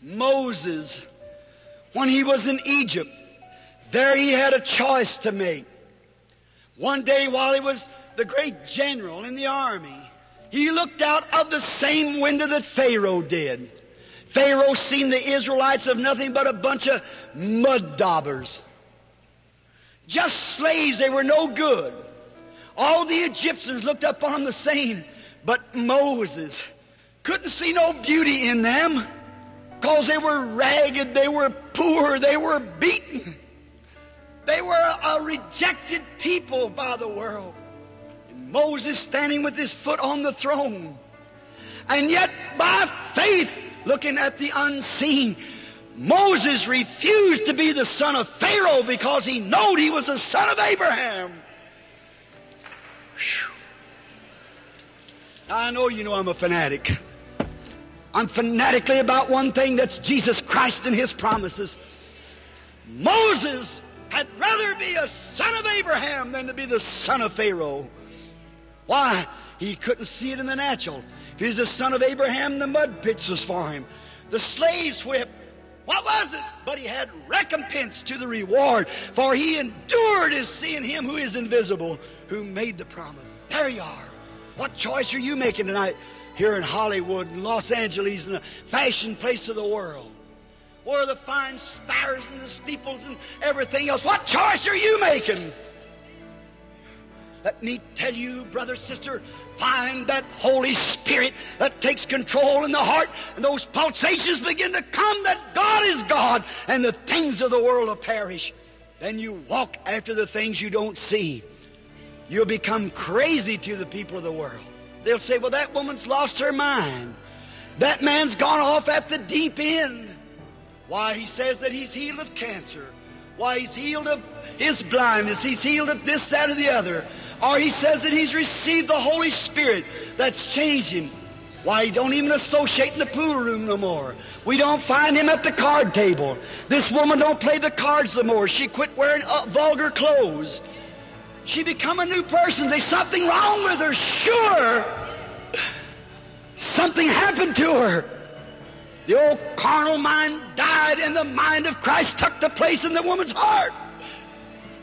Moses, when he was in Egypt, there he had a choice to make. One day while he was the great general in the army, he looked out of the same window that Pharaoh did. Pharaoh seen the Israelites of nothing but a bunch of mud daubers. Just slaves, they were no good. All the Egyptians looked up on them the same, but Moses couldn't see no beauty in them because they were ragged, they were poor, they were beaten. They were a rejected people by the world. And Moses standing with his foot on the throne. And yet, by faith, looking at the unseen, Moses refused to be the son of Pharaoh because he knowed he was the son of Abraham. I know you know I'm a fanatic. I'm fanatically about one thing that's Jesus Christ and His promises. Moses had rather be a son of Abraham than to be the son of Pharaoh. Why? He couldn't see it in the natural. If he was the son of Abraham, the mud pits was for him. The slaves whip. What was it? But he had recompense to the reward, for he endured as seeing him who is invisible, who made the promise. There you are. What choice are you making tonight here in Hollywood and Los Angeles and the fashion place of the world? Where the fine spires and the steeples and everything else? What choice are you making? Let me tell you, brother, sister, find that Holy Spirit that takes control in the heart, and those pulsations begin to come that God is God, and the things of the world will perish. Then you walk after the things you don't see. You'll become crazy to the people of the world. They'll say, Well, that woman's lost her mind. That man's gone off at the deep end. Why, he says that he's healed of cancer. Why, he's healed of his blindness. He's healed of this, that, or the other. Or he says that he's received the Holy Spirit that's changed him. Why, he don't even associate in the pool room no more. We don't find him at the card table. This woman don't play the cards no more. She quit wearing uh, vulgar clothes. She become a new person. There's something wrong with her, sure. Something happened to her. The old carnal mind died and the mind of Christ took the place in the woman's heart.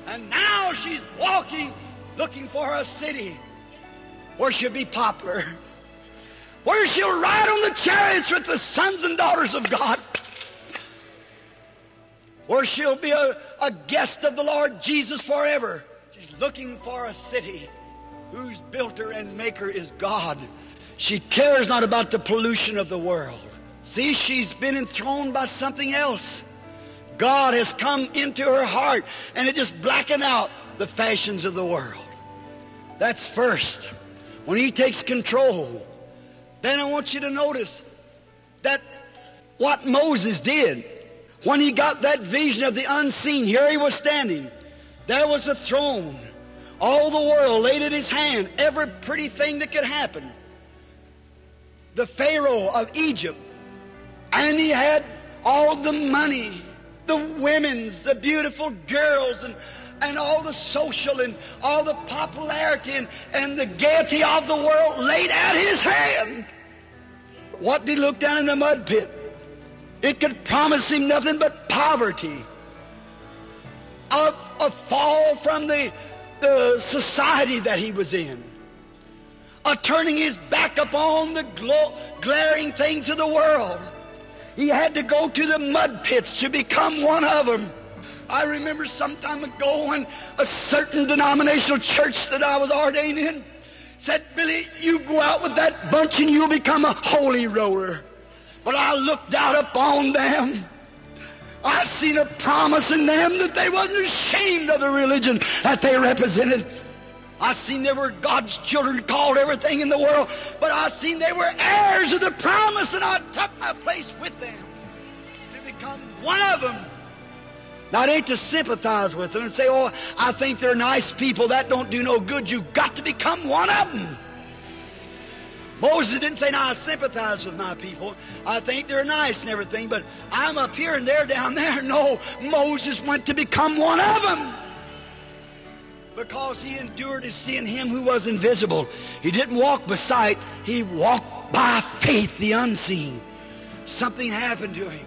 And now she's walking looking for a city where she'll be popular, where she'll ride on the chariots with the sons and daughters of God, where she'll be a, a guest of the Lord Jesus forever. She's looking for a city whose builder and maker is God. She cares not about the pollution of the world. See, she's been enthroned by something else. God has come into her heart and it just blackened out the fashions of the world. That's first. When He takes control, then I want you to notice that what Moses did when he got that vision of the unseen, here he was standing. There was a throne. All the world laid at his hand every pretty thing that could happen. The Pharaoh of Egypt, and he had all the money, the women's, the beautiful girls, and and all the social and all the popularity and, and the gaiety of the world laid at his hand. What did he look down in the mud pit? It could promise him nothing but poverty. A, a fall from the, the society that he was in. A turning his back upon the glaring things of the world. He had to go to the mud pits to become one of them. I remember some time ago when a certain denominational church that I was ordained in said, Billy, you go out with that bunch and you'll become a holy roller. But I looked out upon them. I seen a promise in them that they wasn't ashamed of the religion that they represented. I seen they were God's children called everything in the world, but I seen they were heirs of the promise and I took my place with them to become one of them. Now, it ain't to sympathize with them and say, oh, I think they're nice people. That don't do no good. You've got to become one of them. Moses didn't say, now I sympathize with my people. I think they're nice and everything, but I'm up here and they're down there. No, Moses went to become one of them. Because he endured as seeing him who was invisible. He didn't walk by sight, he walked by faith, the unseen. something happened to him.